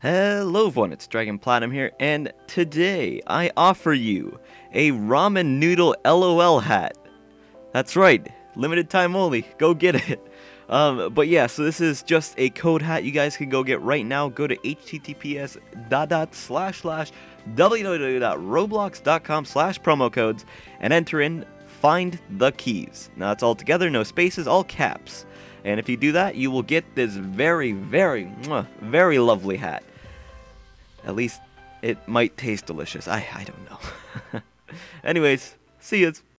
Hello everyone, it's Dragon Platinum here, and today I offer you a ramen noodle LOL hat. That's right, limited time only, go get it. Um, but yeah, so this is just a code hat you guys can go get right now. Go to https dot dot slash slash www.roblox.com slash promo codes and enter in find the keys. Now it's all together, no spaces, all caps. And if you do that, you will get this very, very, very lovely hat. At least it might taste delicious. I, I don't know. Anyways, see yous.